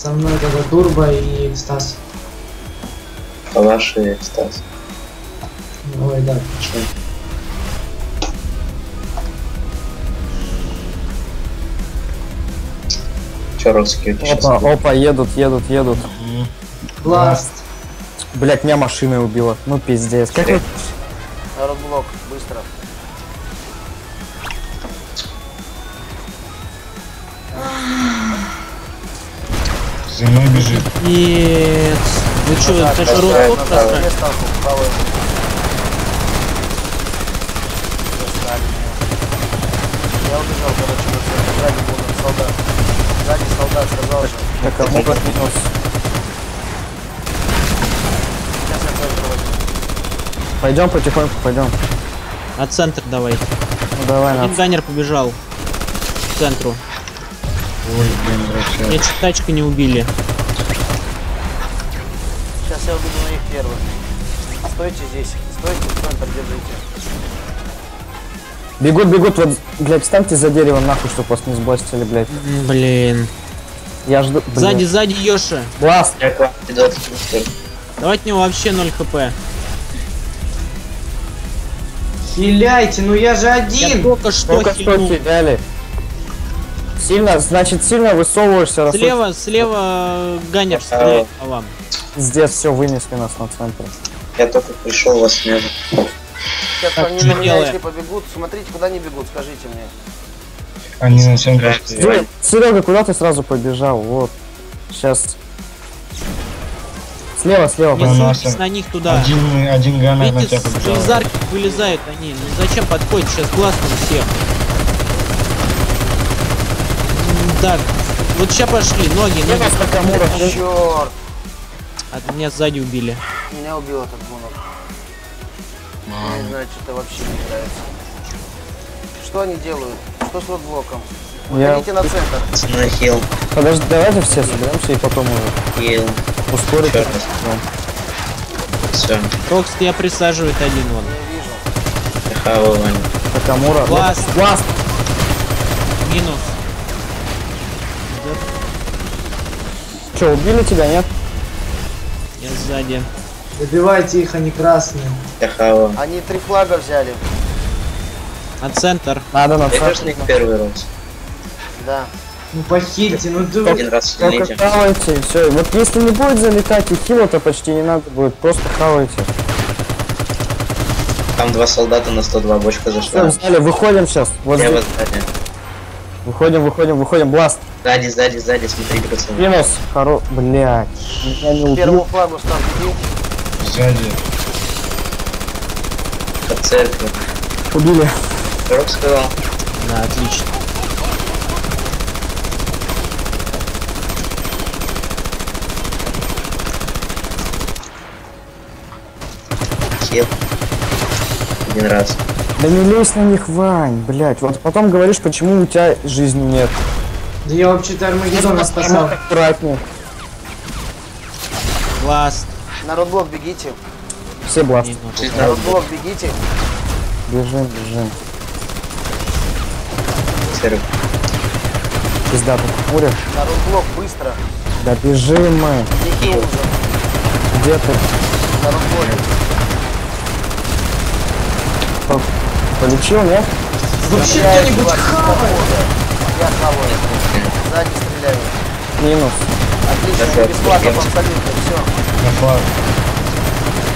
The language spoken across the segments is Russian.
Со мной тогда Турбо и Стас. Калаш и экстаз. Ой, да. Родственники, ты щас Опа, опа, едут, едут, едут. Blast. Блять, меня машина убила. Ну пиздец. Как вы... Roadblock, За мной бежит. Нет. Вы что, Назад, это же просрали? Меня. Я убежал, короче, на. Сзади был солдат. Сзади солдат сказал же. Так, кому минус? Сейчас я тоже возьму. Пойдем потихоньку, пойдем. А центр давай. Ну давай, Один на. побежал. К центру. Ой, блин, врача. Меня чуть тачку не убили. Сейчас я убегу на них первых. Стойте здесь. Стойте, центр держите. Бегут, бегут, вот, блять, встаньте за деревом нахуй, чтобы вас не сбластили, блять. М, Блин. Я жду. блин. Сзади, сзади Йоши. Бласт. Я к вам иду от Давай от него вообще 0 хп. Хиляйте, ну я же Я один. только что Только что хильнул. Сильно, значит, сильно высовываешься, раз Слева, слева ганер стреляет по вам. Здесь все вынесли нас на центр. Я только пришел вас смену. Сейчас Так, они на меня, делаем? если побегут, смотрите, куда они бегут, скажите мне. Они на Играем. стоят. Серега, куда ты сразу побежал? Вот. Сейчас. Слева, слева. Не на них туда. Один, один ганер на тебя побежал. железарки вылезают они. Ну зачем подходит? Сейчас глаз на всех. Так, вот сейчас пошли. Ноги, ноги. Черт! А меня сзади убили. Меня убил этот гунок. Не знаю, что-то вообще не нравится. Что они делают? Что с ротблоком? Я- Уходите на центр. Пацаны, хил, Подожди, давайте все соберемся и потом уже хил. ускорить. Чё? Все, Рокс, я присаживает один вон. Вижу. я хаваю Ваню. Такамура. Бласт. Бласт. Минус. Че, убили тебя, нет? Я сзади. Добивайте их, они красные. Я хаваю. Они три флага взяли. А центр? Надо на центр. первый раз? Да. Ну похильте, ну ты... Один раз Только хавайте, и все. Вот если не будет залетать и хила, то почти не надо будет. Просто хавайте. Там два солдата на 102 бочка Все, зашла. взяли, выходим сейчас. Вот Я здесь. вот сзади. Выходим, выходим, выходим. Бласт. Сзади, сзади, сзади, смотрите, пацаны. Минус. Хоро... Блять. Меня не убил. первому флагу стал беги. Сзади. Под церковью. Убили. Рок сказал. Да, отлично. Heal. Один раз. Да не лезь на них, Вань, блять. Вот потом говоришь, почему у тебя жизни нет. Да я вообще-то Армагеддона спасал. Аккуратнее. Blast. На roadblock бегите. Все blast. Чуть На roadblock бегите. Бежим, бежим. церковь. Пизда тут Муря. На roadblock быстро. Да бежим мы. Где ты? На ротблоке. По- Полечил, нет? Вообще кто-нибудь хавает. Я хаваю. Сзади стреляю. Минус. Отлично, бесплатно абсолютно. Все.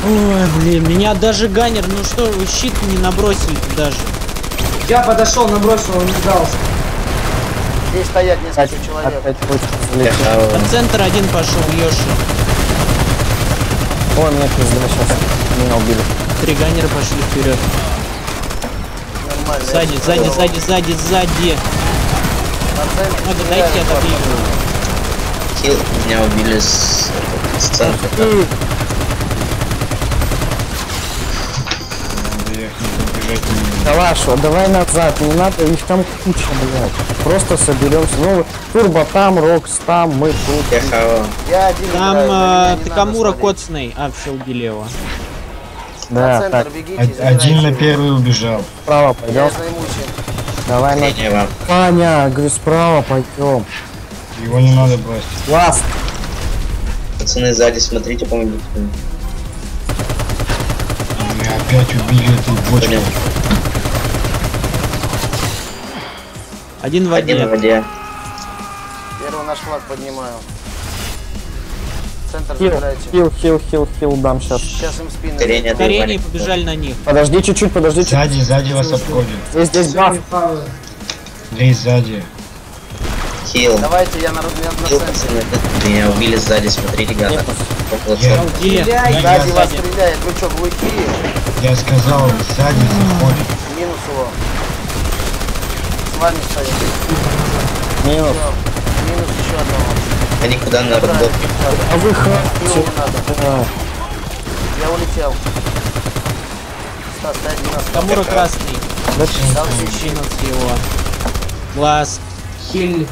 Ой, блин, меня даже ганер, ну что, вы щит не набросили даже. Я подошел, набросил, он не сдался. Здесь стоят несколько Опять, человек. опять хочешь Я залететь. хаваю. По центр один пошел, Йоши. Ой, мне пизда сейчас. Меня убили. Три ганера пошли вперед. Нормально. Сзади, сзади, сзади, сзади, сзади. Надо дайте добью. Хил. Меня убили с, центра. Надо ехать, бежать не Давай, шо, давай назад, не надо, их там куча, блядь. Просто соберемся. Ну, Турбо там, Рокс там, мы тут. Я один Там э, Такамура коцный. А, все, убили его. На Да, центр так, бегите, Од- Один на первый убежал. справа Я пойдем. Давай на... Вам. Ваня, говорю, справа пойдем. Его не надо бросить. Ласт. Пацаны, сзади смотрите, помогите. Мы опять убили эту бочку. Понял. Один в Один в воде. воде. Первый наш флаг поднимаю. Центр Хил, забирайте. хил, хил, хил, хил дам сейчас. Сейчас им спины. И Ваня. побежали на них. Подожди чуть-чуть, подожди чуть. Сзади, сзади вас обходит. Здесь, здесь баф. Здесь сзади. Хил. Давайте я на, на, на Хил, пацаны. Меня убили сзади, смотрите, гада. Я-? Стреляй, Сзади вас стреляет. Вы что, глухие? Я сказал, сзади заходит. Минус его. С вами стоит. Минус. Минус еще одного. Они куда на работе? А вы ха- Хил не надо. А, Я улетел. Стас, дай мне нас. Камура красный. да Дал свищи. Минус его. Глаз. Хиль.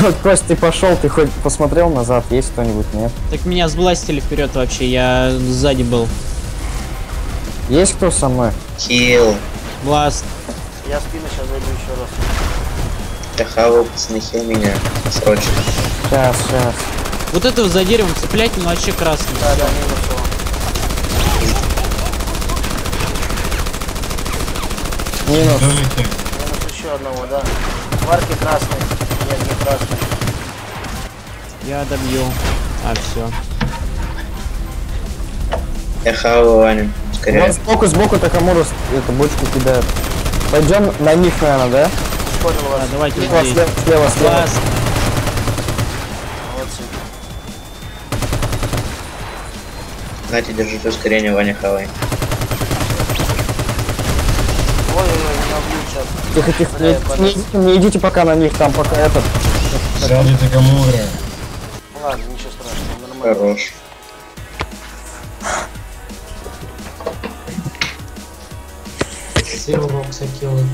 Ну, Кость, ты пошел, ты хоть посмотрел назад, есть кто-нибудь, нет? Так меня сбластили вперед вообще, я сзади был. Есть кто со мной? Хил. Бласт. Я спину сейчас зайду еще раз. Пацаны, хил меня. Срочно. Сейчас, сейчас. Вот этого за деревом цеплять, ну вообще красный. Да, да, минус его. Минус. Домики. Минус еще одного, да. Варки красный. Нет, не красный. Я добью. А, все. Я хаваю Ваню. Вот Ускоряю. сбоку, сбоку Такамуру эту бочку кидает. Пойдем на них, наверное, да? Понял А, вас. давайте вот Слева, здесь. слева, слева, слева. Бласт. Молодцы. Знаете, держите ускорение, Ваня хавай. Тихо, тихо, Бля, не, не- не идите пока на них, там пока этот. Сзади Такамура. Ладно, ничего страшного, нормально. Хорош. Зero Рокса киллы.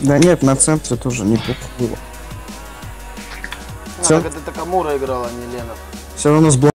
Да нет, на центре тоже неплохо было. А, Всё. так это Такамура играла, а не Лена. Все равно с